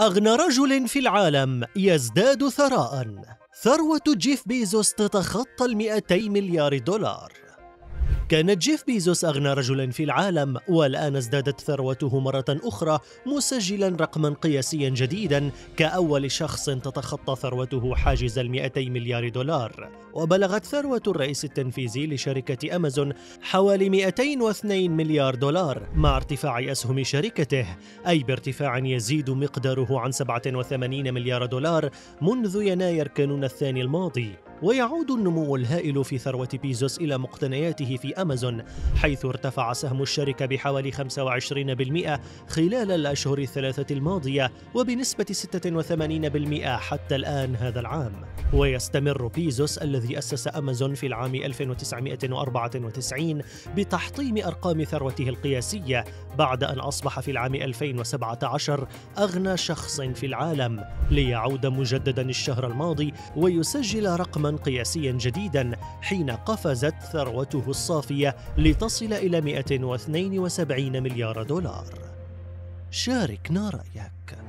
أغنى رجل في العالم يزداد ثراء. ثروة جيف بيزوس تتخطى المئتي مليار دولار. كان جيف بيزوس أغنى رجل في العالم والآن ازدادت ثروته مرة أخرى مسجلا رقما قياسيا جديدا كأول شخص تتخطى ثروته حاجز المئتي مليار دولار. وبلغت ثروة الرئيس التنفيذي لشركة أمازون حوالي 202 مليار دولار مع ارتفاع أسهم شركته أي بارتفاع يزيد مقداره عن 87 مليار دولار منذ يناير كانون الثاني الماضي. ويعود النمو الهائل في ثروة بيزوس إلى مقتنياته في أمازون حيث ارتفع سهم الشركة بحوالي 25% خلال الأشهر الثلاثة الماضية وبنسبة 86% حتى الآن هذا العام. ويستمر بيزوس الذي أسس أمازون في العام 1994 بتحطيم أرقام ثروته القياسية بعد أن أصبح في العام 2017 أغنى شخص في العالم ليعود مجددا الشهر الماضي ويسجل رقما قياسيا جديدا حين قفزت ثروته الصافية لتصل إلى 172 مليار دولار. شاركنا رأيك